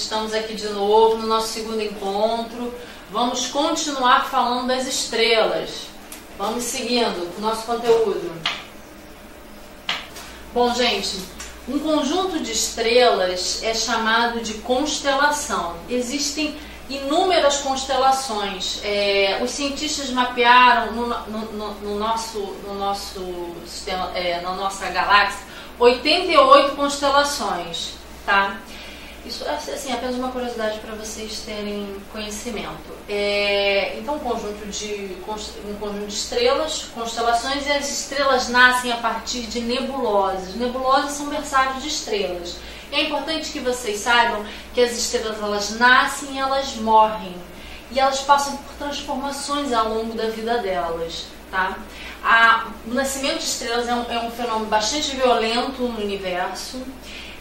estamos aqui de novo no nosso segundo encontro. Vamos continuar falando das estrelas. Vamos seguindo o nosso conteúdo. Bom, gente, um conjunto de estrelas é chamado de constelação. Existem inúmeras constelações. É, os cientistas mapearam no, no, no, no nosso, no nosso sistema, é, na nossa galáxia 88 constelações, tá? Isso é assim, apenas uma curiosidade para vocês terem conhecimento. É, então, um conjunto, de, um conjunto de estrelas, constelações, e as estrelas nascem a partir de nebulosas. Nebulosas são berçários de estrelas. E é importante que vocês saibam que as estrelas elas nascem e elas morrem. E elas passam por transformações ao longo da vida delas. Tá? A, o nascimento de estrelas é um, é um fenômeno bastante violento no universo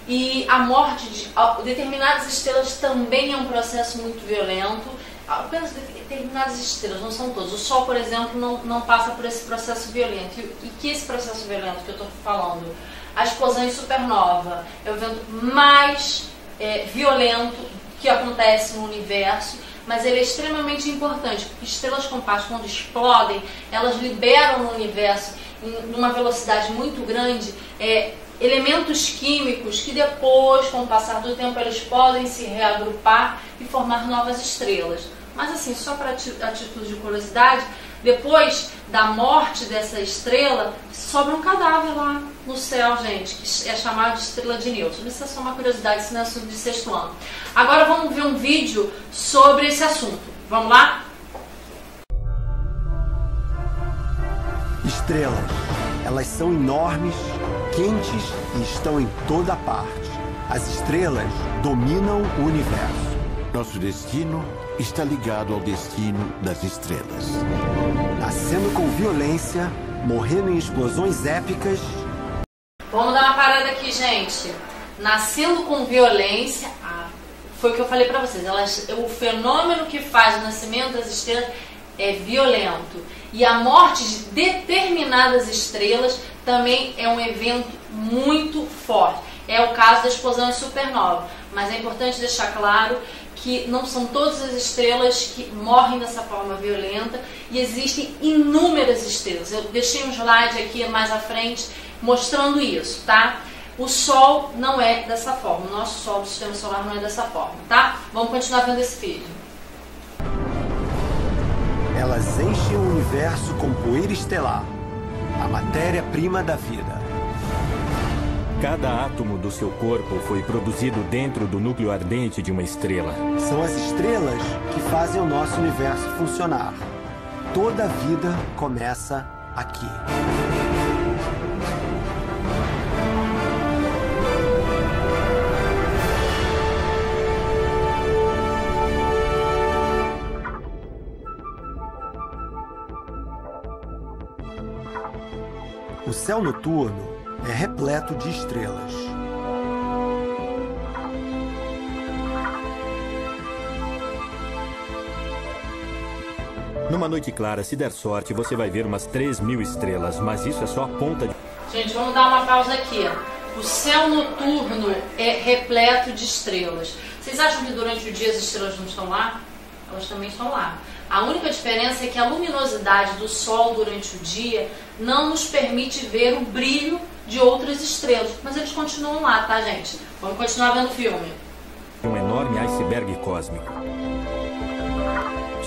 e a morte de determinadas estrelas também é um processo muito violento. Apenas determinadas estrelas, não são todas. O Sol, por exemplo, não, não passa por esse processo violento. E, e que esse processo violento que eu estou falando? A explosão em supernova é o evento mais é, violento que acontece no universo mas ele é extremamente importante, porque estrelas compactas, quando explodem, elas liberam no universo, em uma velocidade muito grande, é, elementos químicos que depois, com o passar do tempo, eles podem se reagrupar e formar novas estrelas. Mas assim, só para a título de curiosidade, depois da morte dessa estrela, sobra um cadáver lá no céu, gente, que é chamado de estrela de Newton. Isso é só uma curiosidade, isso não é assunto de sexto ano. Agora vamos ver um vídeo sobre esse assunto. Vamos lá? Estrelas. Elas são enormes, quentes e estão em toda parte. As estrelas dominam o universo. Nosso destino está ligado ao destino das estrelas. Nascendo com violência, morrendo em explosões épicas. Vamos dar uma parada aqui, gente. Nascendo com violência, ah, foi o que eu falei para vocês. Elas, o fenômeno que faz o nascimento das estrelas é violento. E a morte de determinadas estrelas também é um evento muito forte. É o caso da explosão supernova. Mas é importante deixar claro que não são todas as estrelas que morrem dessa forma violenta e existem inúmeras estrelas. Eu deixei um slide aqui mais à frente mostrando isso, tá? O Sol não é dessa forma, o nosso Sol do Sistema Solar não é dessa forma, tá? Vamos continuar vendo esse vídeo. Elas enchem o universo com poeira estelar, a matéria-prima da vida. Cada átomo do seu corpo foi produzido dentro do núcleo ardente de uma estrela. São as estrelas que fazem o nosso universo funcionar. Toda a vida começa aqui. O céu noturno é repleto de estrelas. Numa noite clara, se der sorte, você vai ver umas 3 mil estrelas, mas isso é só a ponta de. Gente, vamos dar uma pausa aqui. O céu noturno é repleto de estrelas. Vocês acham que durante o dia as estrelas não estão lá? Elas também estão lá. A única diferença é que a luminosidade do Sol durante o dia não nos permite ver o brilho de outras estrelas. Mas eles continuam lá, tá, gente? Vamos continuar vendo o filme. Um enorme iceberg cósmico.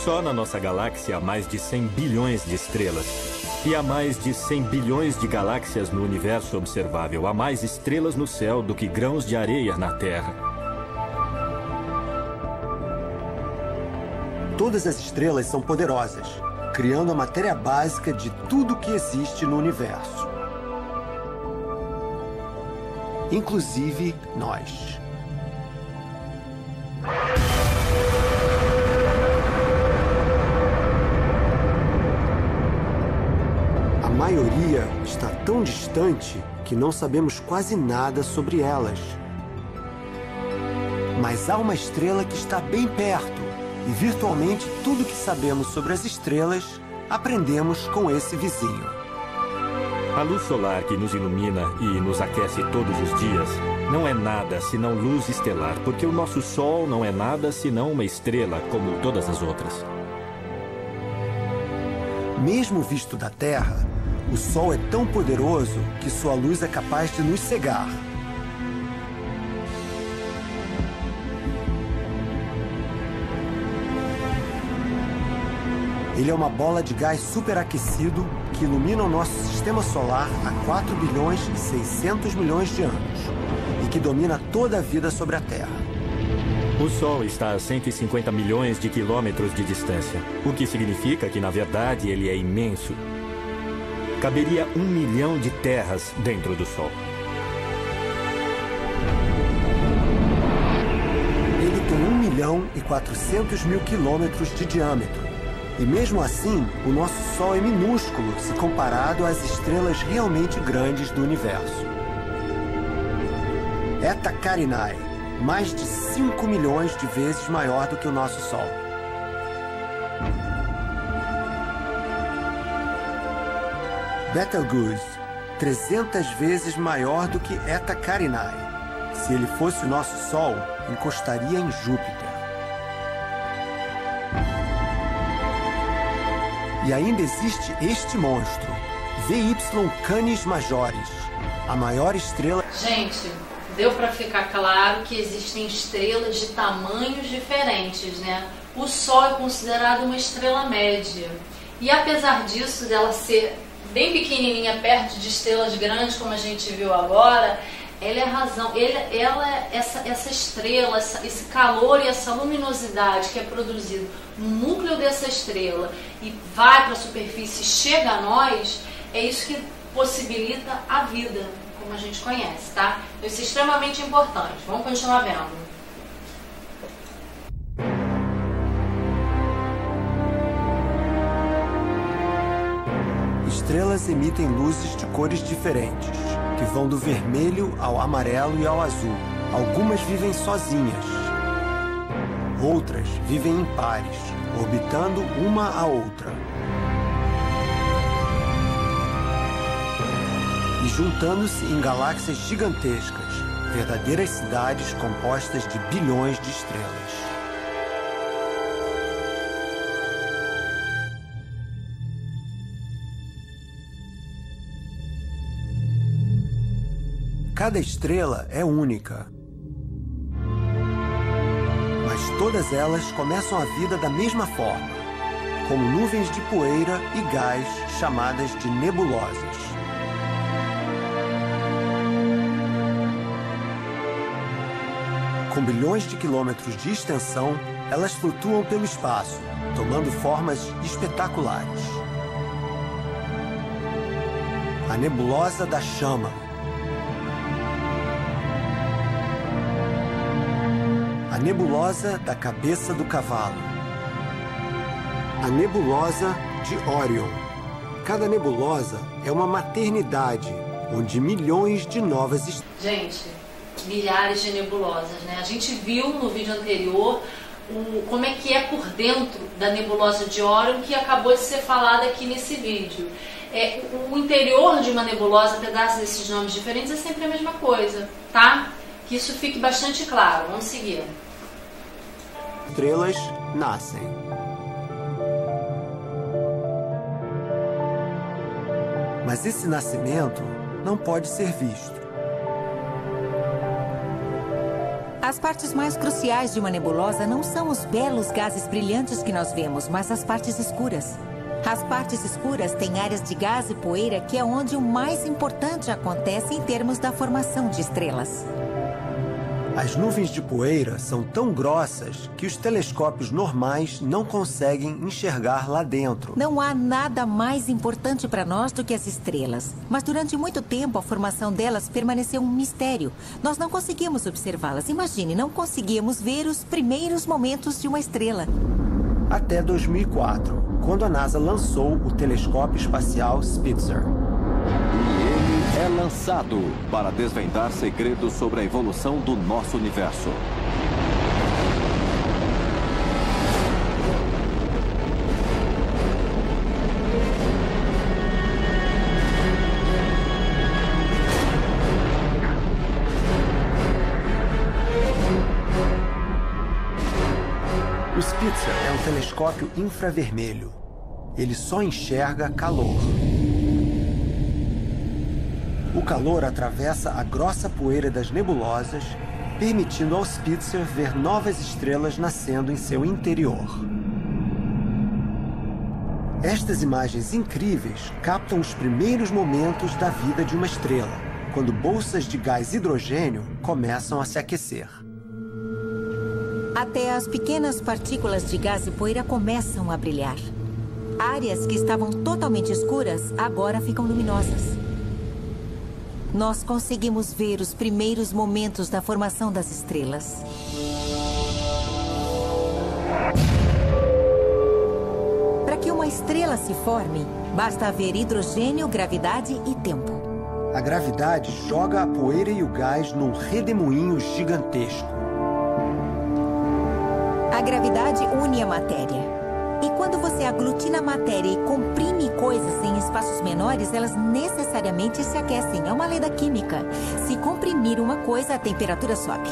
Só na nossa galáxia há mais de 100 bilhões de estrelas. E há mais de 100 bilhões de galáxias no universo observável. Há mais estrelas no céu do que grãos de areia na Terra. Todas as estrelas são poderosas, criando a matéria básica de tudo que existe no universo. inclusive nós. A maioria está tão distante que não sabemos quase nada sobre elas. Mas há uma estrela que está bem perto, e virtualmente tudo que sabemos sobre as estrelas aprendemos com esse vizinho. A luz solar que nos ilumina e nos aquece todos os dias não é nada senão luz estelar, porque o nosso Sol não é nada senão uma estrela como todas as outras. Mesmo visto da Terra, o Sol é tão poderoso que sua luz é capaz de nos cegar. Ele é uma bola de gás superaquecido que ilumina o nosso sistema solar há 4 bilhões e 600 milhões de anos e que domina toda a vida sobre a Terra. O Sol está a 150 milhões de quilômetros de distância, o que significa que, na verdade, ele é imenso. Caberia um milhão de terras dentro do Sol. Ele tem 1 milhão e 400 mil quilômetros de diâmetro e mesmo assim, o nosso Sol é minúsculo se comparado às estrelas realmente grandes do universo. Eta Carinae, mais de 5 milhões de vezes maior do que o nosso Sol. Betelgeuse, 300 vezes maior do que Eta Carinae. Se ele fosse o nosso Sol, encostaria em Júpiter. E ainda existe este monstro, VY Canis Majoris, a maior estrela. Gente, deu para ficar claro que existem estrelas de tamanhos diferentes, né? O Sol é considerado uma estrela média. E apesar disso, dela ser bem pequenininha perto de estrelas grandes, como a gente viu agora, ela é a razão, ele, ela é essa, essa estrela, essa, esse calor e essa luminosidade que é produzido no núcleo dessa estrela e vai para a superfície, chega a nós, é isso que possibilita a vida, como a gente conhece, tá? Então, isso é extremamente importante. Vamos continuar vendo. Estrelas emitem luzes de cores diferentes que vão do vermelho ao amarelo e ao azul. Algumas vivem sozinhas. Outras vivem em pares, orbitando uma a outra. E juntando-se em galáxias gigantescas, verdadeiras cidades compostas de bilhões de estrelas. Cada estrela é única. Mas todas elas começam a vida da mesma forma, como nuvens de poeira e gás chamadas de nebulosas. Com bilhões de quilômetros de extensão, elas flutuam pelo espaço, tomando formas espetaculares. A nebulosa da chama nebulosa da cabeça do cavalo. A nebulosa de Orion. Cada nebulosa é uma maternidade onde milhões de novas Gente, milhares de nebulosas, né? A gente viu no vídeo anterior o, como é que é por dentro da nebulosa de Orion que acabou de ser falado aqui nesse vídeo. É, o interior de uma nebulosa, pedaços desses nomes diferentes, é sempre a mesma coisa, tá? Que isso fique bastante claro. Vamos seguir estrelas nascem. Mas esse nascimento não pode ser visto. As partes mais cruciais de uma nebulosa não são os belos gases brilhantes que nós vemos, mas as partes escuras. As partes escuras têm áreas de gás e poeira que é onde o mais importante acontece em termos da formação de estrelas. As nuvens de poeira são tão grossas que os telescópios normais não conseguem enxergar lá dentro. Não há nada mais importante para nós do que as estrelas. Mas durante muito tempo a formação delas permaneceu um mistério. Nós não conseguimos observá-las. Imagine, não conseguimos ver os primeiros momentos de uma estrela. Até 2004, quando a NASA lançou o telescópio espacial Spitzer é lançado para desvendar segredos sobre a evolução do nosso universo. O Spitzer é um telescópio infravermelho. Ele só enxerga calor. O calor atravessa a grossa poeira das nebulosas, permitindo ao Spitzer ver novas estrelas nascendo em seu interior. Estas imagens incríveis captam os primeiros momentos da vida de uma estrela, quando bolsas de gás hidrogênio começam a se aquecer. Até as pequenas partículas de gás e poeira começam a brilhar. Áreas que estavam totalmente escuras agora ficam luminosas. Nós conseguimos ver os primeiros momentos da formação das estrelas. Para que uma estrela se forme, basta haver hidrogênio, gravidade e tempo. A gravidade joga a poeira e o gás num redemoinho gigantesco. A gravidade une a matéria. Você aglutina a matéria e comprime coisas em espaços menores, elas necessariamente se aquecem. É uma lei da química. Se comprimir uma coisa, a temperatura sobe.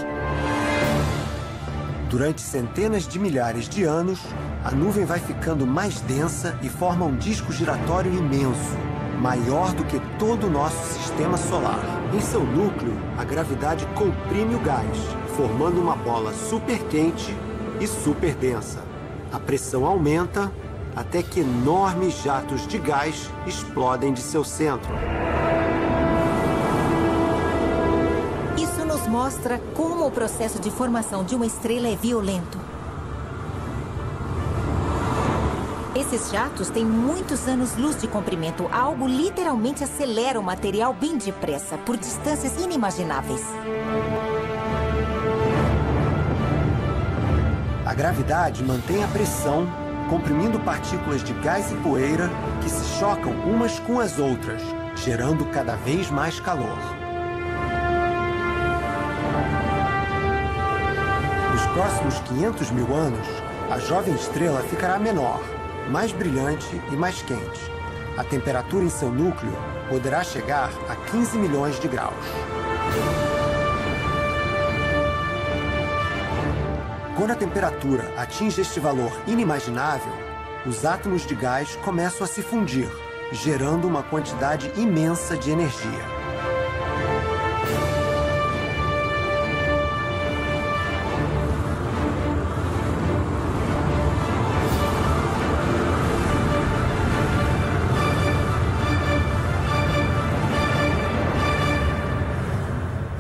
Durante centenas de milhares de anos, a nuvem vai ficando mais densa e forma um disco giratório imenso, maior do que todo o nosso sistema solar. Em seu núcleo, a gravidade comprime o gás, formando uma bola super quente e super densa. A pressão aumenta até que enormes jatos de gás explodem de seu centro. Isso nos mostra como o processo de formação de uma estrela é violento. Esses jatos têm muitos anos-luz de comprimento. Algo literalmente acelera o material bem depressa, por distâncias inimagináveis. A gravidade mantém a pressão, comprimindo partículas de gás e poeira que se chocam umas com as outras, gerando cada vez mais calor. Nos próximos 500 mil anos, a jovem estrela ficará menor, mais brilhante e mais quente. A temperatura em seu núcleo poderá chegar a 15 milhões de graus. Quando a temperatura atinge este valor inimaginável, os átomos de gás começam a se fundir, gerando uma quantidade imensa de energia.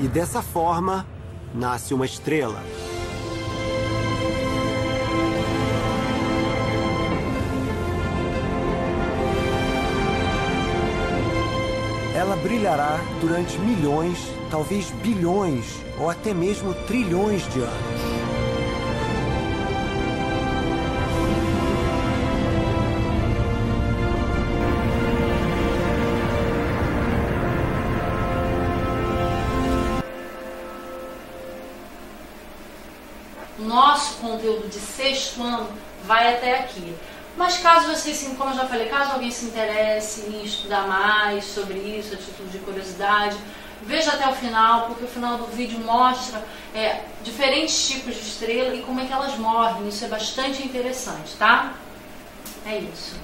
E dessa forma, nasce uma estrela. Ela brilhará durante milhões, talvez bilhões ou até mesmo trilhões de anos. Nosso conteúdo de sexto ano vai até aqui. Mas caso vocês, como eu já falei, caso alguém se interesse em estudar mais sobre isso, a título de curiosidade, veja até o final, porque o final do vídeo mostra é, diferentes tipos de estrela e como é que elas morrem. Isso é bastante interessante, tá? É isso.